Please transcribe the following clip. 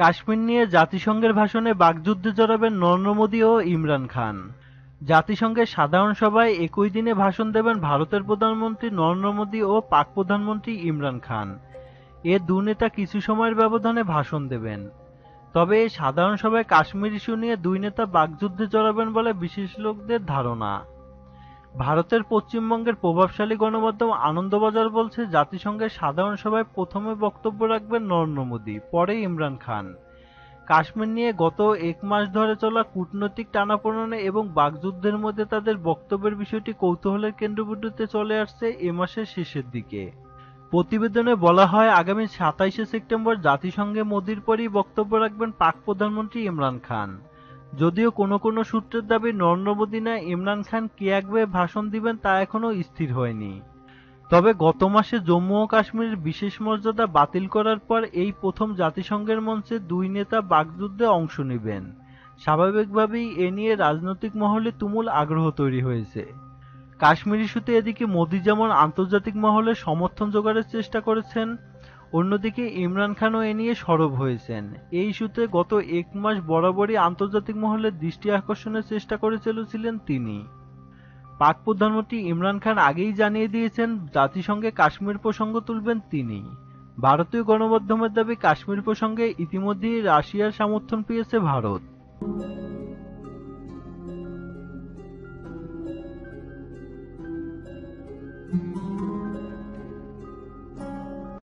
কাশ্মীর নিয়ে জাতিসংঘের ভাষণে বাগযুদ্ধে জড়াবেন নরেন্দ্র মোদী ও ইমরান খান। জাতিসংঘের সাধারণ সভায় একই দিনে ভাষণ দেবেন ভারতের প্রধানমন্ত্রী নরেন্দ্র মোদী ও পাক প্রধানমন্ত্রী ইমরান খান। এ দু নেতা কিছু সময়ের ব্যবধানে ভাষণ দেবেন। তবে সাধারণ সভায় কাশ্মীর ইস্যু নিয়ে দুই নেতা বাগযুদ্ধে জড়াবেন বলে বিশেষজ্ঞদের ধারণা। ভারতের পশ্চিমবঙ্গের প্রভাবশালী গণমাধ্যম আনন্দবাজার বলছে, জাতিসংঘের সাধারণ সভায় প্রথমে বক্তব্য রাখবেন নরেন্দ্র মোদী, পরে ইমরান খান। কাশ্মীর নিয়ে গত এক মাস ধরে চলা কূটনৈতিক টানাপোড়েনে এবং বাগযুদ্ধের মধ্যে তাদের বক্তব্যের বিষয়টি কৌতূহলের কেন্দ্রবিন্দুতে চলে আসছে এ মাসের শেষের দিকে। প্রতিবেদনে বলা হয়, আগামী সাতাইশে সেপ্টেম্বর জাতিসংঘে মোদির পরই বক্তব্য রাখবেন পাক প্রধানমন্ত্রী ইমরান খান। যদিও কোনো কোনো সূত্রের দাবি নরেন্দ্র মোদী না ইমরান খান কে একবে ভাষণ দিবেন তা এখনও স্থির হয়নি। তবে গত মাসে জম্মু ও কাশ্মীরের বিশেষ মর্যাদা বাতিল করার পর এই প্রথম জাতিসংঘের মঞ্চে দুই নেতা বাগযুদ্ধে অংশ নেবেন। স্বাভাবিকভাবেই এ নিয়ে রাজনৈতিক মহলে তুমুল আগ্রহ তৈরি হয়েছে। কাশ্মীর ইস্যুতে এদিকে মোদি যেমন আন্তর্জাতিক মহলে সমর্থন জোগাড়ের চেষ্টা করেছেন অন্যদিকে ইমরান খানও এ নিয়ে সরব হয়েছেন। এই ইস্যুতে গত এক মাস বরাবরই আন্তর্জাতিক মহলের দৃষ্টি আকর্ষণের চেষ্টা করে চলেছিলেন তিনি। পাক প্রধানমন্ত্রী ইমরান খান আগেই জানিয়ে দিয়েছেন, জাতিসংঘে কাশ্মীর প্রসঙ্গ তুলবেন তিনি। ভারতীয় গণমাধ্যমের দাবি, কাশ্মীর প্রসঙ্গে ইতিমধ্যেই রাশিয়ার সমর্থন পেয়েছে ভারত।